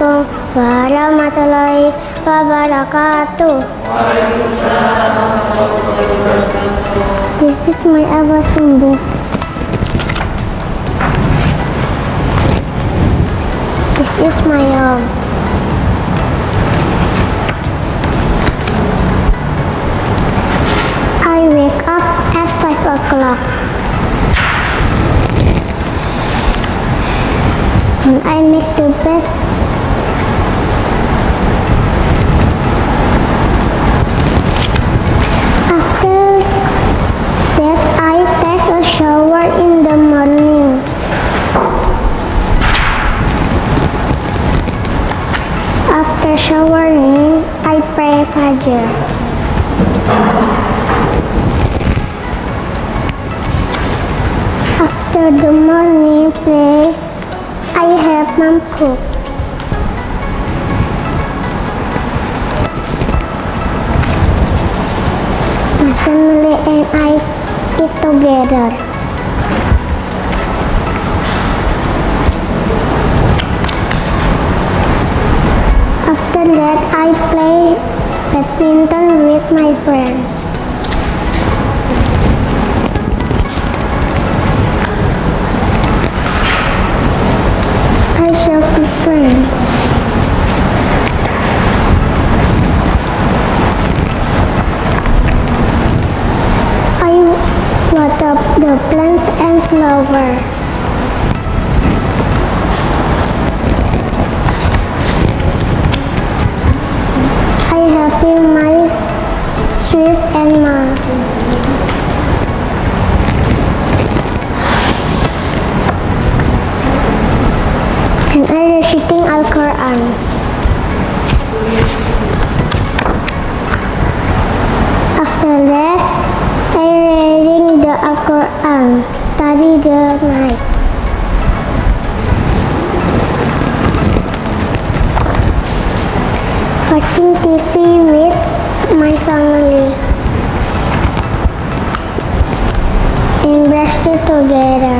Assalamualaikum warahmatullahi wabarakatuh. This is my Abasim book. This is my home. I wake up at 5 o'clock. And I make the bed. After showering, I pray Fajr. After the morning prayer, I have mom cook. My family and I eat together. After that, I play badminton with my friends. I shall be friends. I water the plants and flowers. I have in my sweet and mom. And I reciting Al Quran. After that, I reading the Quran, study the night. Watching TV with my family. And brush together.